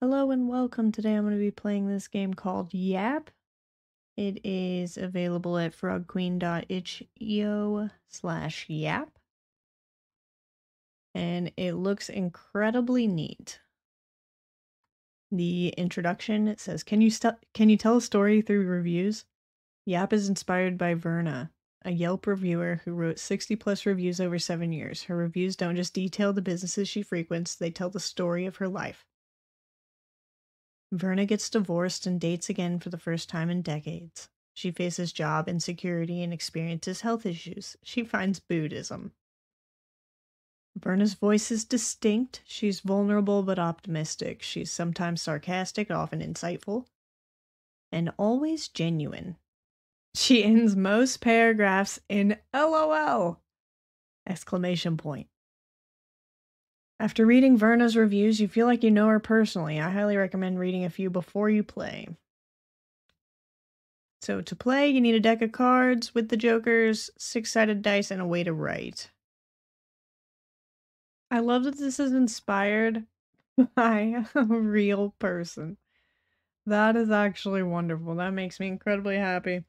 Hello and welcome. Today I'm going to be playing this game called Yap. It is available at frogqueen.itch.io slash yap. And it looks incredibly neat. The introduction it says, "Can you can you tell a story through reviews?" Yap is inspired by Verna, a Yelp reviewer who wrote 60 plus reviews over 7 years. Her reviews don't just detail the businesses she frequents, they tell the story of her life. Verna gets divorced and dates again for the first time in decades. She faces job insecurity and experiences health issues. She finds Buddhism. Verna's voice is distinct. She's vulnerable but optimistic. She's sometimes sarcastic, often insightful, and always genuine. She ends most paragraphs in LOL! Exclamation point. After reading Verna's reviews, you feel like you know her personally. I highly recommend reading a few before you play. So, to play, you need a deck of cards with the jokers, six sided dice, and a way to write. I love that this is inspired by a real person. That is actually wonderful. That makes me incredibly happy.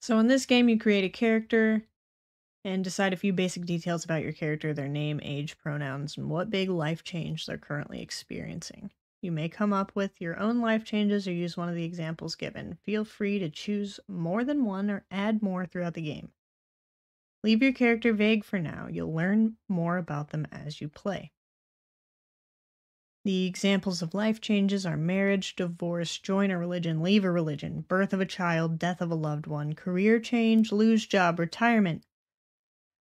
So, in this game, you create a character and decide a few basic details about your character their name, age, pronouns, and what big life change they're currently experiencing. You may come up with your own life changes or use one of the examples given. Feel free to choose more than one or add more throughout the game. Leave your character vague for now. You'll learn more about them as you play. The examples of life changes are marriage, divorce, join a religion, leave a religion, birth of a child, death of a loved one, career change, lose job, retirement,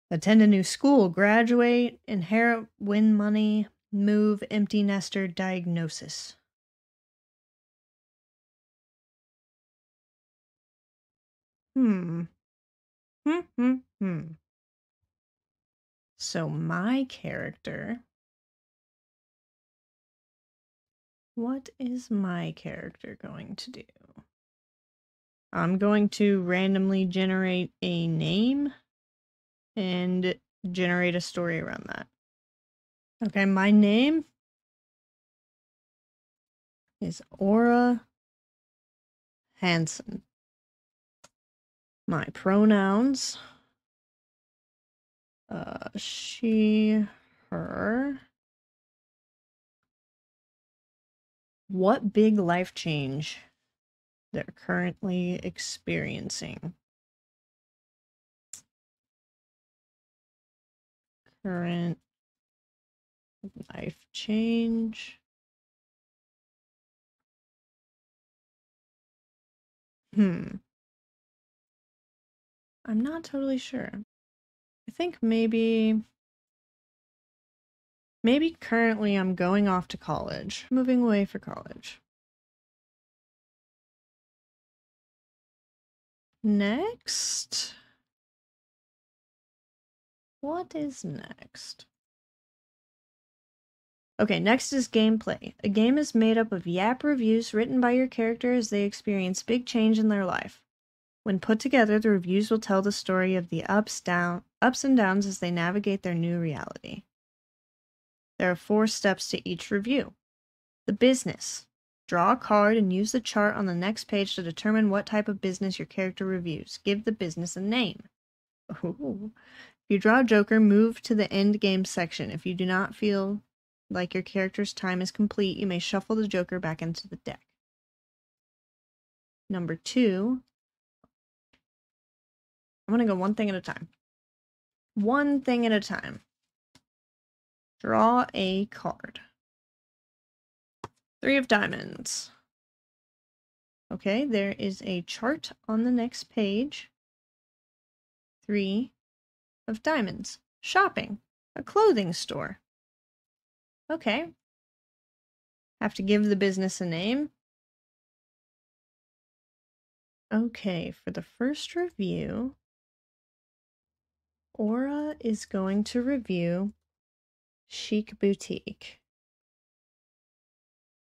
attend a new school, graduate, inherit, win money, move, empty nester, diagnosis. Hmm. Hmm, hmm, hmm. So my character. What is my character going to do? I'm going to randomly generate a name and generate a story around that. Okay, my name is Aura Hansen. My pronouns uh she her what big life change they're currently experiencing current life change. Hmm. I'm not totally sure. I think maybe. Maybe currently I'm going off to college, moving away for college. Next. What is next? Okay, next is gameplay. A game is made up of Yap reviews written by your character as they experience big change in their life. When put together, the reviews will tell the story of the ups, down, ups and downs as they navigate their new reality. There are four steps to each review. The business. Draw a card and use the chart on the next page to determine what type of business your character reviews. Give the business a name. Ooh. If you draw a joker, move to the end game section. If you do not feel like your character's time is complete, you may shuffle the joker back into the deck. Number two, I'm going to go one thing at a time. One thing at a time. Draw a card. Three of diamonds. Okay, there is a chart on the next page. Three of diamonds. Shopping. A clothing store. Okay. Have to give the business a name. Okay, for the first review, Aura is going to review Chic Boutique.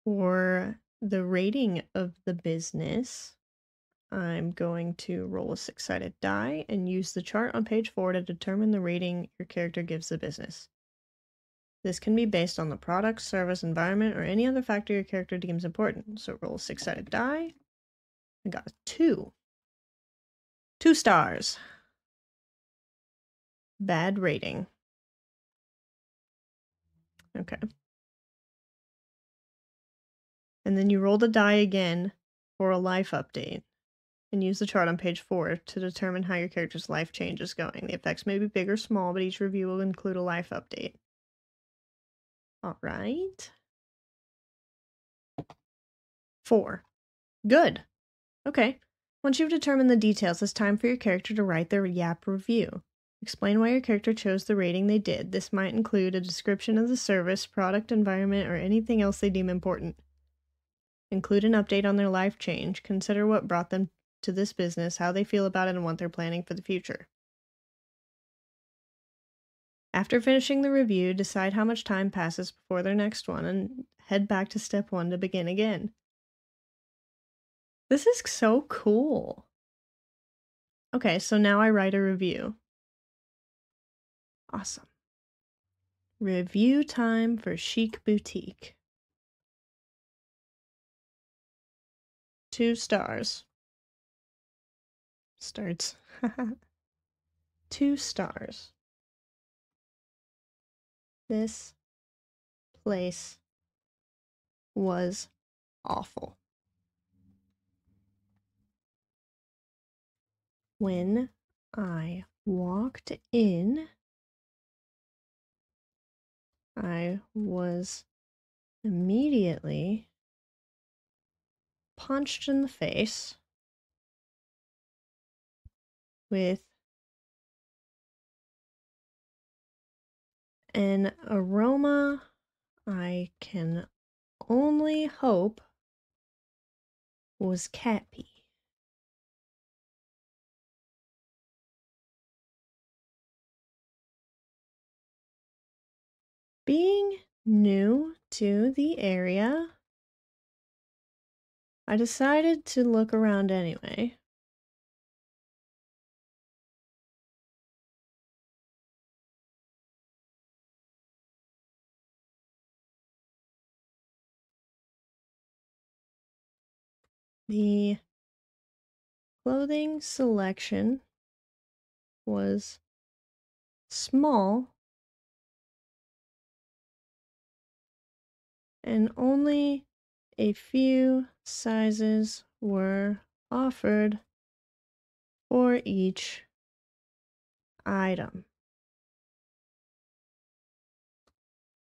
For the rating of the business, I'm going to roll a six sided die and use the chart on page four to determine the rating your character gives the business. This can be based on the product, service, environment, or any other factor your character deems important. So roll a six sided die. I got a two. Two stars. Bad rating. Okay. And then you roll the die again for a life update and use the chart on page 4 to determine how your character's life change is going. The effects may be big or small, but each review will include a life update. All right. 4. Good. Okay. Once you've determined the details, it's time for your character to write their YAP review. Explain why your character chose the rating they did. This might include a description of the service, product, environment, or anything else they deem important. Include an update on their life change. Consider what brought them to this business, how they feel about it, and what they're planning for the future. After finishing the review, decide how much time passes before their next one and head back to step one to begin again. This is so cool. Okay, so now I write a review. Awesome. Review time for Chic Boutique. Two stars. Starts. Two stars. This place was awful. When I walked in, I was immediately punched in the face with an aroma I can only hope was cat pee. Being new to the area, I decided to look around anyway. The clothing selection was small and only a few sizes were offered for each item.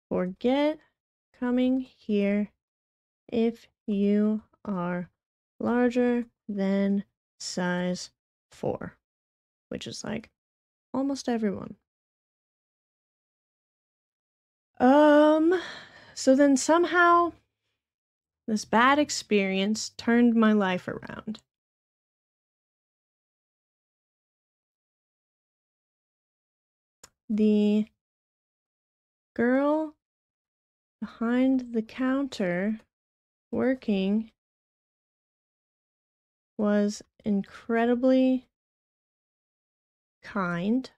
Forget coming here if you are larger than size 4, which is like almost everyone. Um, so then somehow this bad experience turned my life around. The girl behind the counter working was incredibly kind.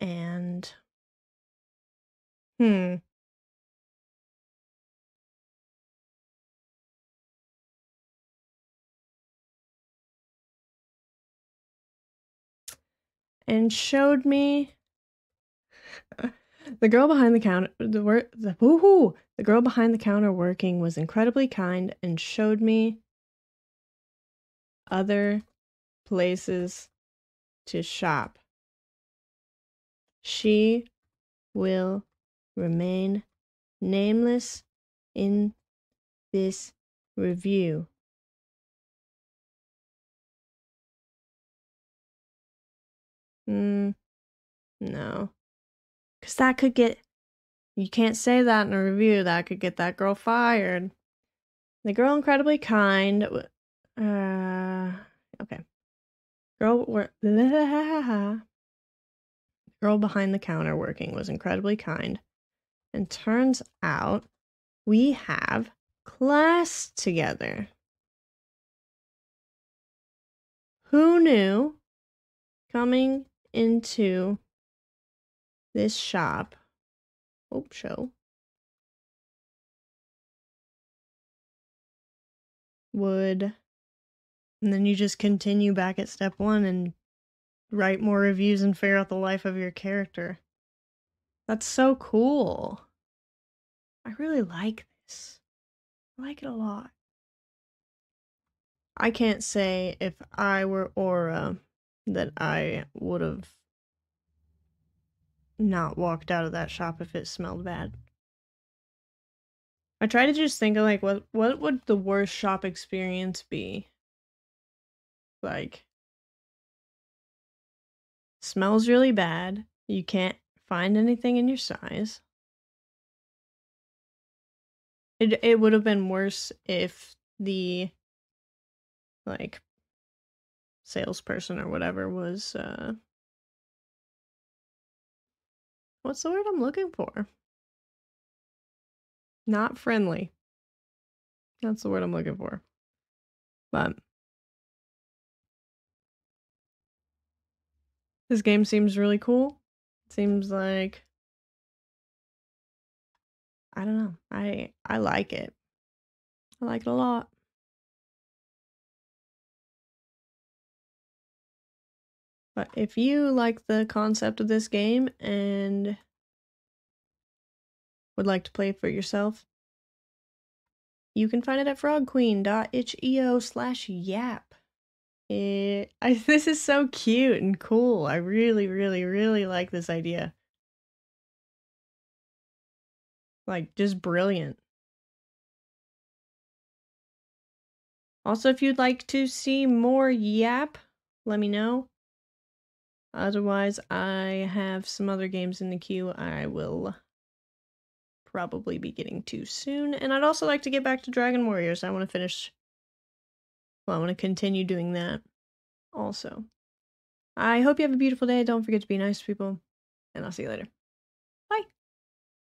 And hmm. And showed me the girl behind the counter the work the woohoo the girl behind the counter working was incredibly kind and showed me other places to shop. She will remain nameless in this review. Hmm, no. Because that could get. You can't say that in a review. That could get that girl fired. The girl incredibly kind. Uh, okay. Girl, girl behind the counter working was incredibly kind. And turns out we have class together. Who knew coming into this shop. Oh, show. Would. And then you just continue back at step one and write more reviews and figure out the life of your character. That's so cool. I really like this. I like it a lot. I can't say if I were Aura that I would have not walked out of that shop if it smelled bad. I try to just think of like what what would the worst shop experience be? Like smells really bad. You can't find anything in your size. It it would have been worse if the like salesperson or whatever was uh what's the word I'm looking for? Not friendly. That's the word I'm looking for. But this game seems really cool. It seems like I don't know. I I like it. I like it a lot. But if you like the concept of this game and would like to play for yourself, you can find it at frogqueen.itch.io slash yap. It, I, this is so cute and cool. I really, really, really like this idea. Like, just brilliant. Also, if you'd like to see more Yap, let me know. Otherwise, I have some other games in the queue I will probably be getting to soon. And I'd also like to get back to Dragon Warriors. I want to finish. Well, I want to continue doing that also. I hope you have a beautiful day. Don't forget to be nice to people. And I'll see you later.